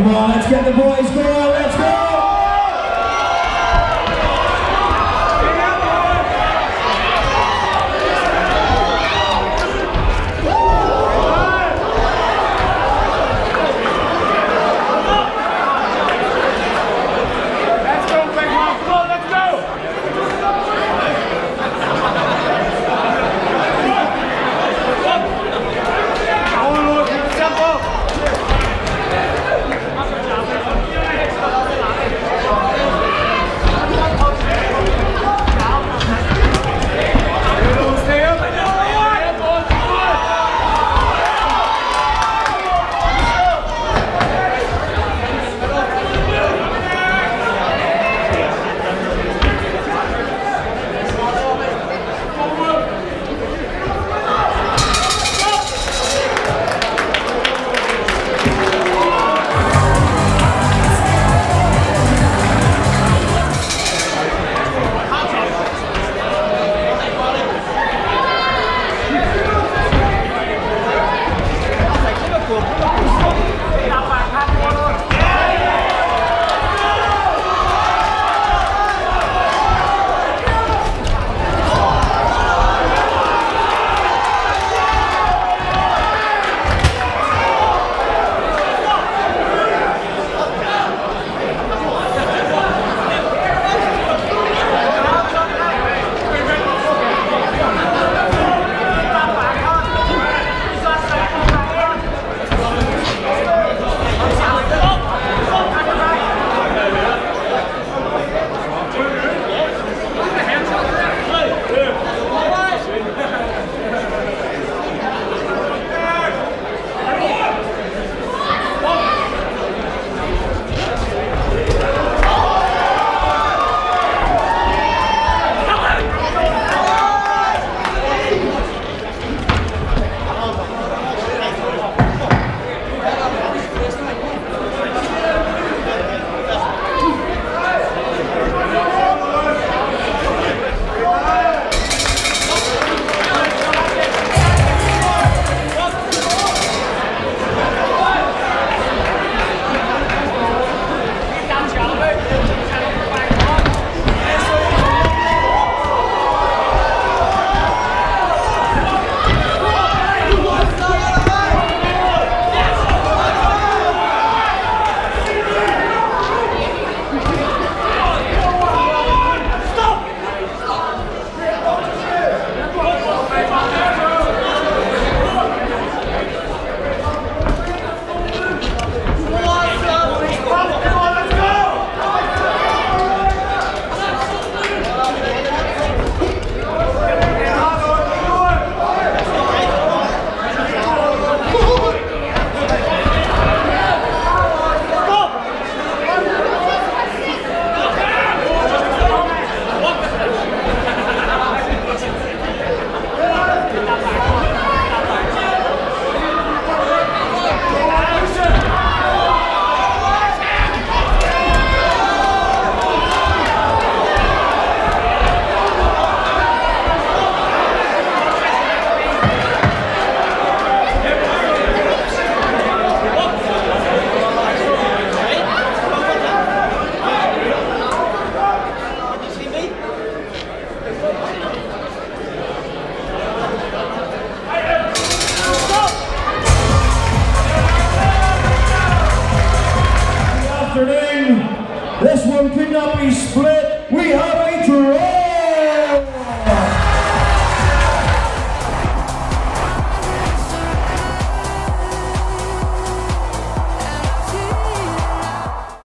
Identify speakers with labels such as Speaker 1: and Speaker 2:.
Speaker 1: Come on, let's get the boys going, let's go!
Speaker 2: Afternoon. This one could not be split. We have.